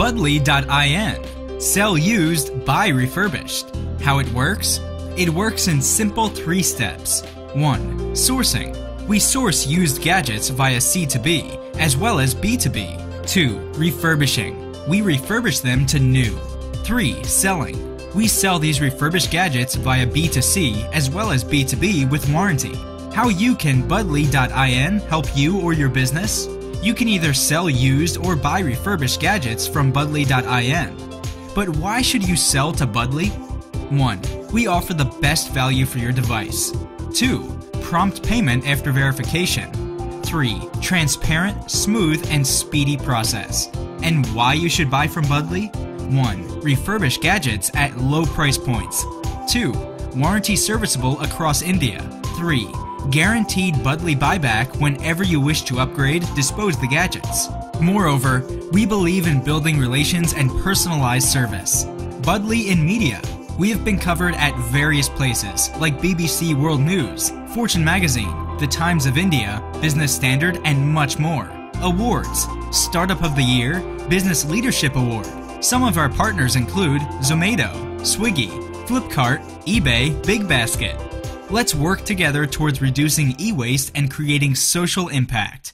Budli.in. Sell used, buy refurbished. How it works? It works in simple three steps. 1. Sourcing. We source used gadgets via C2B as well as B2B. 2. Refurbishing. We refurbish them to new. 3. Selling. We sell these refurbished gadgets via B2C as well as B2B with warranty. How you can Budli.in help you or your business? You can either sell used or buy refurbished gadgets from Budli.in. But why should you sell to Budli? 1. We offer the best value for your device. 2. Prompt payment after verification. 3. Transparent, smooth, and speedy process. And why you should buy from Budli? 1. Refurbished gadgets at low price points. 2. Warranty serviceable across India. 3. Guaranteed Budli buyback whenever you wish to upgrade, dispose the gadgets. Moreover, we believe in building relations and personalized service. Budli in Media. We have been covered at various places like BBC World News, Fortune Magazine, The Times of India, Business Standard, and much more. Awards Startup of the Year, Business Leadership Award. Some of our partners include Zomato, Swiggy, Flipkart, eBay, Big Basket. Let's work together towards reducing e waste and creating social impact.